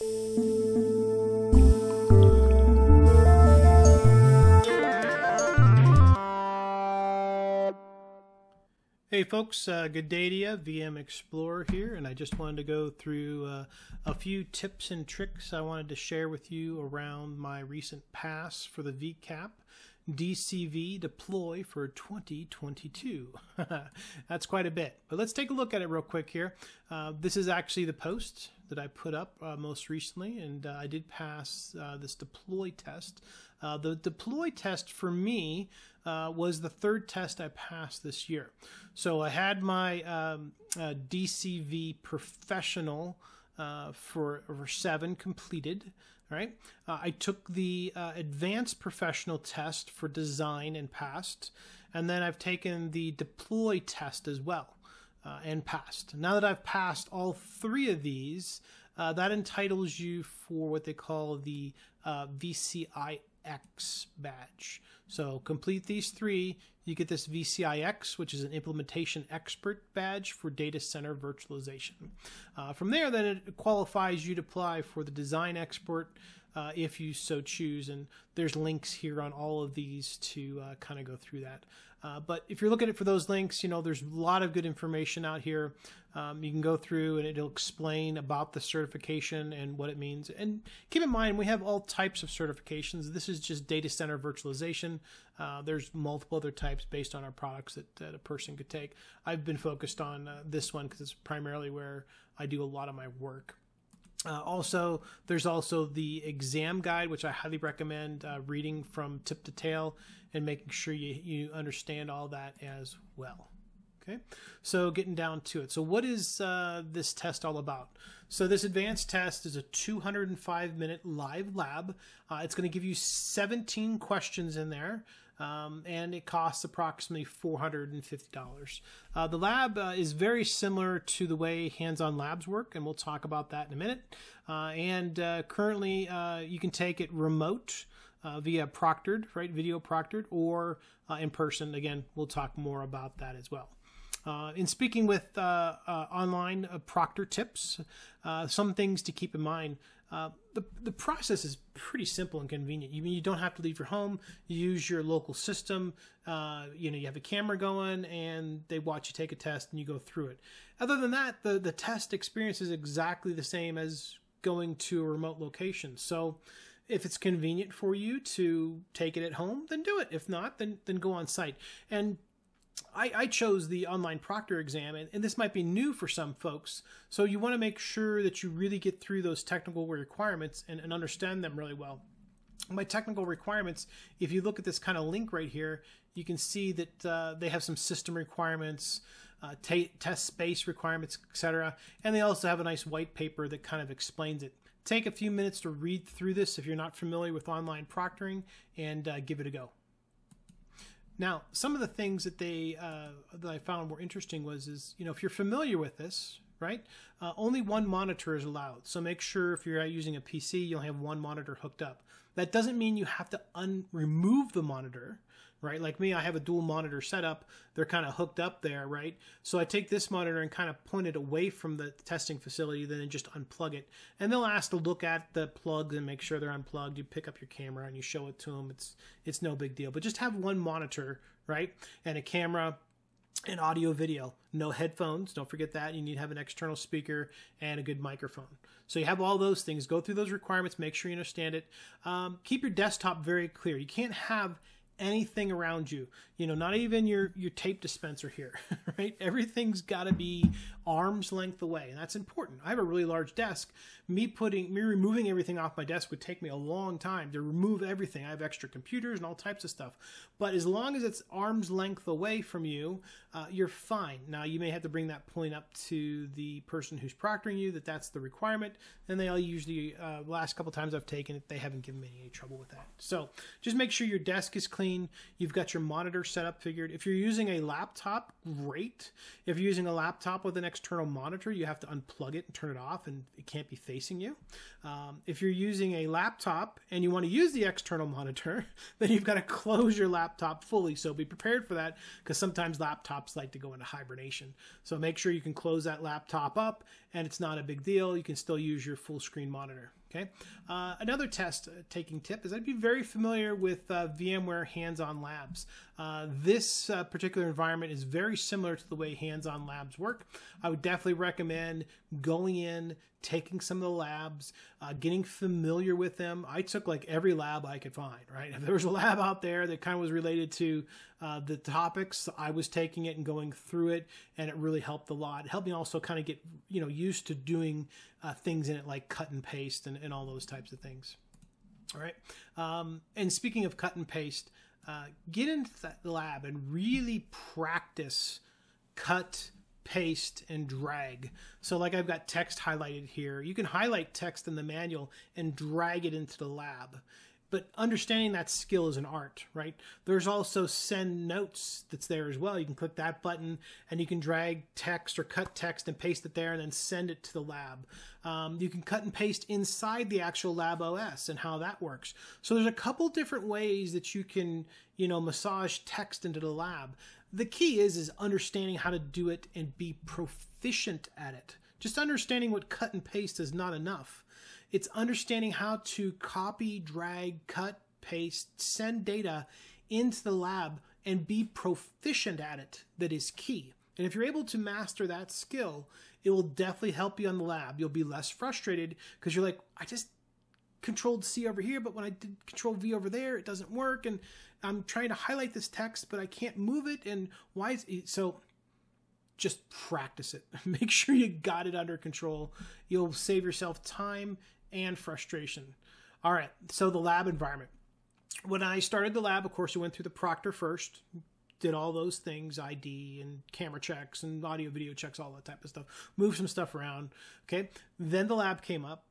Hey folks, uh, good day to you. VM Explorer here, and I just wanted to go through uh, a few tips and tricks I wanted to share with you around my recent pass for the VCAP DCV deploy for 2022. That's quite a bit, but let's take a look at it real quick here. Uh, this is actually the post that I put up uh, most recently, and uh, I did pass uh, this deploy test. Uh, the deploy test for me uh, was the third test I passed this year. So I had my um, DCV professional uh, for, for seven completed. Right. Uh, I took the uh, advanced professional test for design and passed, and then I've taken the deploy test as well. Uh, and passed. Now that I've passed all three of these, uh, that entitles you for what they call the uh, VCI X badge. So complete these three, you get this VCIX, which is an implementation expert badge for data center virtualization. Uh, from there, then it qualifies you to apply for the design expert uh, if you so choose. And there's links here on all of these to uh, kind of go through that. Uh, but if you're looking for those links, you know, there's a lot of good information out here. Um, you can go through and it'll explain about the certification and what it means. And keep in mind, we have all types of certifications. This is just data center virtualization. Uh, there's multiple other types based on our products that, that a person could take. I've been focused on uh, this one because it's primarily where I do a lot of my work. Uh, also, there's also the exam guide, which I highly recommend uh, reading from tip to tail and making sure you, you understand all that as well. Okay, so getting down to it. So, what is uh, this test all about? So, this advanced test is a 205 minute live lab. Uh, it's going to give you 17 questions in there. Um, and it costs approximately $450. Uh, the lab uh, is very similar to the way hands on labs work, and we'll talk about that in a minute. Uh, and uh, currently, uh, you can take it remote. Via proctored, right, video proctored, or in person. Again, we'll talk more about that as well. Uh, in speaking with uh, uh, online proctor tips, some things to keep in mind. Uh, the, the process is pretty simple and convenient. You, you don't have to leave your home. You use your local system. you know, you have a camera going, and they watch you take a test, and you go through it. Other than that, the the test experience is exactly the same as going to a remote location. So, if it's convenient for you to take it at home, then do it. If not, then then go on site. And I, I, chose the online proctor exam, and, and, this might be new for some folks. So you want to make sure that you really get through those technical requirements and, and understand them really well. My technical requirements, if you look at this kind of link right here, you can see that uh, they have some system requirements, uh, test space requirements, etc. And they also have a nice white paper that kind of explains it. Take a few minutes to read through this if you're not familiar with online proctoring and uh, give it a go. Now, some of the things that they uh, that I found more interesting was is you know if you're familiar with this, right? Uh, only one monitor is allowed. So make sure if you're using a PC, you'll have one monitor hooked up. That doesn't mean you have to un- remove the monitor right? Like me, I have a dual monitor setup. They're kind of hooked up there, right? So I take this monitor and kind of point it away from the testing facility, then just unplug it. And they'll ask to look at the plugs and make sure they're unplugged. You pick up your camera and you show it to them. It's it's no big deal. But just have one monitor, right? And a camera and audio video. No headphones. Don't forget that. You need to have an external speaker and a good microphone. So you have all those things. Go through those requirements. Make sure you understand it. Um, keep your desktop very clear. You can't have anything around you. You know not even your your tape dispenser here right? Everything's got to be arm's length away and that's important. I have a really large desk. Me putting me removing everything off my desk would take me a long time to remove everything. I have extra computers and all types of stuff. But as long as it's arm's length away from you uh, you're fine. Now you may have to bring that point up to the person who's proctoring you that that's the requirement and they all usually uh, last couple times i've taken it they haven't given me any trouble with that. So just make sure your desk is clean. You've got your monitor set up figured. If you're using a laptop great. If you're using a laptop with an external monitor, you have to unplug it and turn it off, and it can't be facing you. Um, if you're using a laptop and you want to use the external monitor, then you've got to close your laptop fully. So be prepared for that because sometimes laptops like to go into hibernation. So make sure you can close that laptop up and it's not a big deal. You can still use your full screen monitor. Okay. Uh, another test uh, taking tip is I'd be very familiar with uh, VMware Hands-On Labs. Uh, this uh, particular environment is very similar to the way Hands-On Labs work. I would definitely recommend going in, taking some of the labs, uh, getting familiar with them. I took like every lab I could find, right? If there was a lab out there that kind of was related to uh, the topics, I was taking it and going through it, and it really helped a lot. It helped me also kind of get, you know, used to doing uh, things in it like cut and paste and, and all those types of things. All right. Um, and speaking of cut and paste, uh, get into the lab and really practice cut paste and drag. So like I've got text highlighted here. You can highlight text in the manual and drag it into the lab. But understanding that skill is an art, right? There's also send notes that's there as well. You can click that button and you can drag text or cut text and paste it there and then send it to the lab. Um, you can cut and paste inside the actual lab OS and how that works. So there's a couple different ways that you can, you know, massage text into the lab the key is is understanding how to do it and be proficient at it. Just understanding what cut and paste is not enough. It's understanding how to copy, drag, cut, paste, send data into the lab and be proficient at it that is key. And if you're able to master that skill, it will definitely help you on the lab. You'll be less frustrated because you're like, I just controlled C over here, but when I did control V over there, it doesn't work. And I'm trying to highlight this text, but I can't move it. And why is it? So just practice it. Make sure you got it under control. You'll save yourself time and frustration. All right. So the lab environment. When I started the lab, of course, I went through the proctor first, did all those things id and camera checks and audio video checks all that type of stuff moved some stuff around okay then the lab came up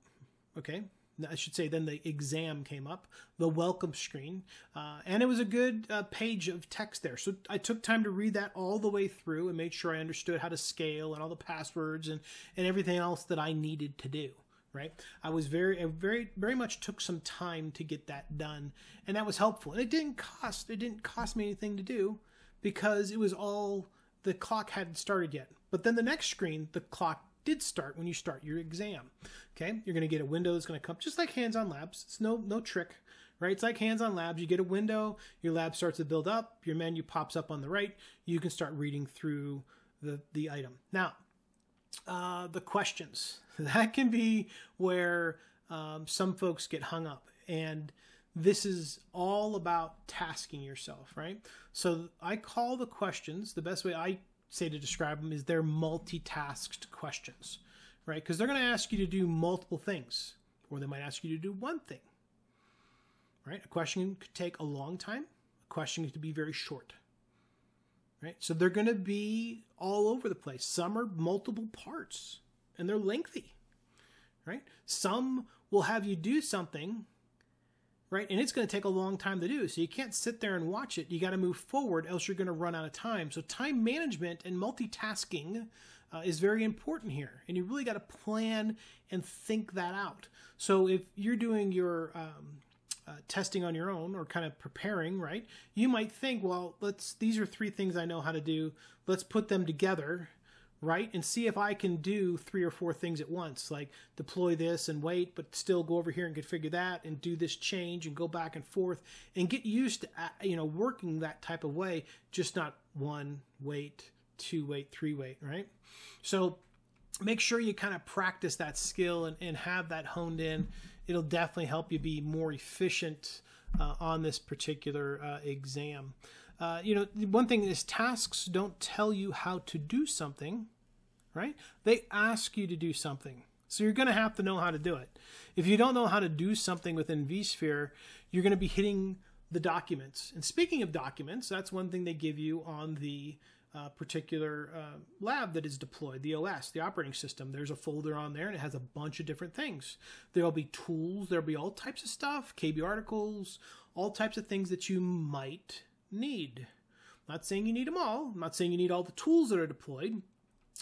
okay I should say, then the exam came up, the welcome screen, uh, and it was a good uh, page of text there. So I took time to read that all the way through and made sure I understood how to scale and all the passwords and, and everything else that I needed to do. Right, I was very, very, very much took some time to get that done, and that was helpful. And it didn't cost, it didn't cost me anything to do because it was all the clock hadn't started yet. But then the next screen, the clock did start when you start your exam. Okay, you're going to get a window that's going to come just like hands-on labs. It's no no trick, right? It's like hands-on labs. You get a window, your lab starts to build up, your menu pops up on the right. You can start reading through the the item. Now, uh, the questions that can be where um, some folks get hung up, and this is all about tasking yourself, right? So I call the questions the best way I say to describe them is they're multitasked questions, right? Because they're going to ask you to do multiple things, or they might ask you to do one thing, right? A question could take a long time, a question could be very short, right? So they're going to be all over the place. Some are multiple parts and they're lengthy, right? Some will have you do something right? And it's going to take a long time to do. So you can't sit there and watch it. You got to move forward, else you're going to run out of time. So time management and multitasking uh, is very important here. And you really got to plan and think that out. So if you're doing your um, uh, testing on your own or kind of preparing, right? You might think, well, let's. These are three things I know how to do. Let's put them together right? And see if I can do three or four things at once, like deploy this and wait, but still go over here and configure that and do this change and go back and forth and get used to, uh, you know, working that type of way, just not one wait, two wait, three wait, right? So make sure you kind of practice that skill and, and have that honed in. It'll definitely help you be more efficient uh, on this particular uh, exam. Uh, you know, one thing is tasks don't tell you how to do something, right? They ask you to do something. So you're going to have to know how to do it. If you don't know how to do something within vSphere, you're going to be hitting the documents. And speaking of documents, that's one thing they give you on the uh, particular uh, lab that is deployed, the OS, the operating system. There's a folder on there and it has a bunch of different things. There'll be tools, there'll be all types of stuff, KB articles, all types of things that you might need. I'm not saying you need them all. I'm not saying you need all the tools that are deployed,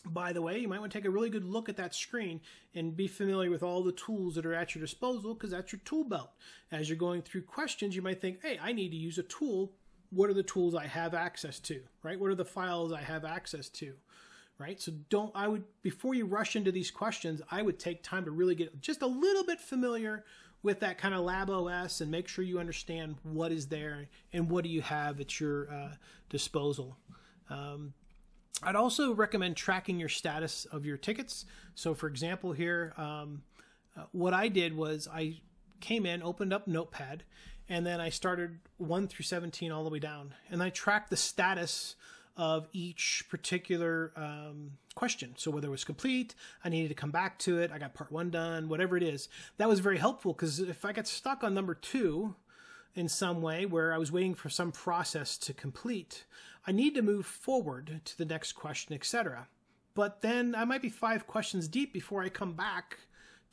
by the way, you might want to take a really good look at that screen and be familiar with all the tools that are at your disposal because that's your tool belt. As you're going through questions, you might think, hey, I need to use a tool. What are the tools I have access to, right? What are the files I have access to, right? So don't, I would, before you rush into these questions, I would take time to really get just a little bit familiar with that kind of lab OS and make sure you understand what is there and what do you have at your uh, disposal. Um, I'd also recommend tracking your status of your tickets. So, for example, here, um, uh, what I did was I came in, opened up Notepad, and then I started 1 through 17 all the way down. And I tracked the status of each particular um, question. So, whether it was complete, I needed to come back to it, I got part one done, whatever it is. That was very helpful because if I got stuck on number two, in some way where I was waiting for some process to complete. I need to move forward to the next question, etc. But then I might be five questions deep before I come back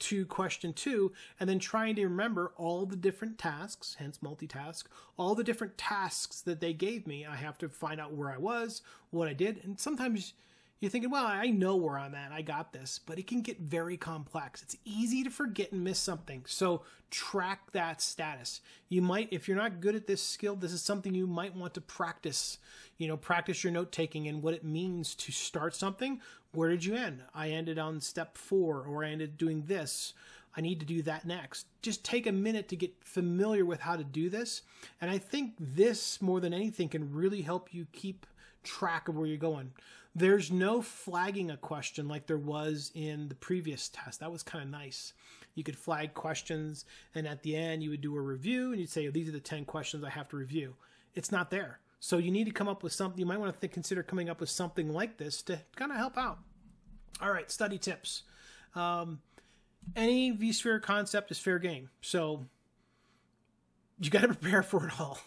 to question two, and then trying to remember all the different tasks, hence multitask, all the different tasks that they gave me. I have to find out where I was, what I did, and sometimes you're thinking, well, I know where I'm at. I got this. But it can get very complex. It's easy to forget and miss something. So track that status. You might, if you're not good at this skill, this is something you might want to practice. You know, practice your note taking and what it means to start something. Where did you end? I ended on step four, or I ended doing this. I need to do that next. Just take a minute to get familiar with how to do this. And I think this, more than anything, can really help you keep track of where you're going. There's no flagging a question like there was in the previous test. That was kind of nice. You could flag questions, and at the end, you would do a review and you'd say, These are the 10 questions I have to review. It's not there. So you need to come up with something. You might want to think, consider coming up with something like this to kind of help out. All right, study tips. Um, any vSphere concept is fair game. So you got to prepare for it all.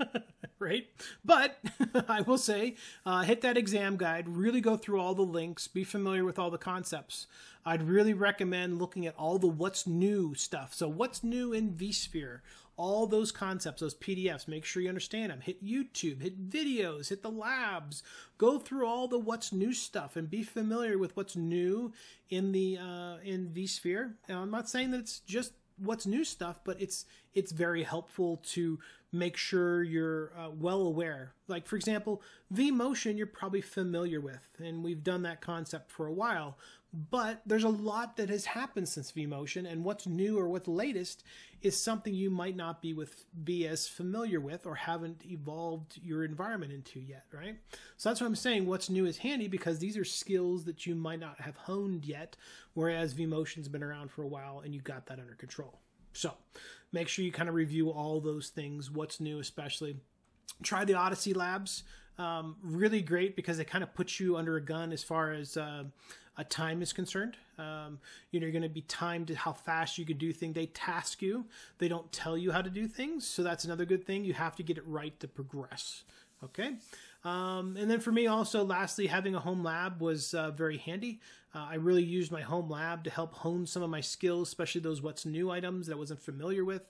right? But I will say, uh, hit that exam guide, really go through all the links, be familiar with all the concepts. I'd really recommend looking at all the what's new stuff. So, what's new in vSphere? All those concepts, those PDFs, make sure you understand them. Hit YouTube, hit videos, hit the labs, go through all the what's new stuff and be familiar with what's new in the uh, in vSphere. Now, I'm not saying that it's just what's new stuff, but it's it's very helpful to make sure you're uh, well aware. Like for example, vMotion you're probably familiar with, and we've done that concept for a while. But there's a lot that has happened since vMotion, and what's new or what's latest is something you might not be with be as familiar with or haven't evolved your environment into yet, right? So that's what I'm saying. What's new is handy because these are skills that you might not have honed yet, whereas vMotion's been around for a while and you got that under control. So make sure you kind of review all those things, what's new, especially. Try the Odyssey Labs. Um, really great because they kind of put you under a gun as far as uh, a time is concerned. Um, you know, you're going to be timed to how fast you can do things. They task you. They don't tell you how to do things. So that's another good thing. You have to get it right to progress. Okay. Um, and then for me also, lastly, having a home lab was uh, very handy. Uh, I really used my home lab to help hone some of my skills, especially those what's new items that I wasn't familiar with,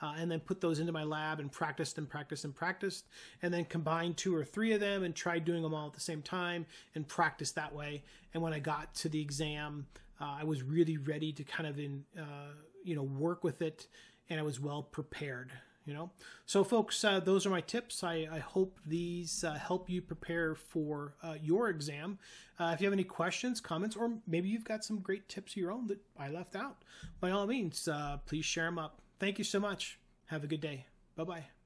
uh, and then put those into my lab and practiced and practiced and practiced, and then combined two or three of them and tried doing them all at the same time and practice that way. And when I got to the exam, uh, I was really ready to kind of in uh, you know work with it, and I was well prepared you know? So folks uh, those are my tips. I, I hope these uh, help you prepare for uh, your exam. Uh, if you have any questions comments or maybe you've got some great tips of your own that i left out by all means uh, please share them up. Thank you so much. Have a good day. Bye bye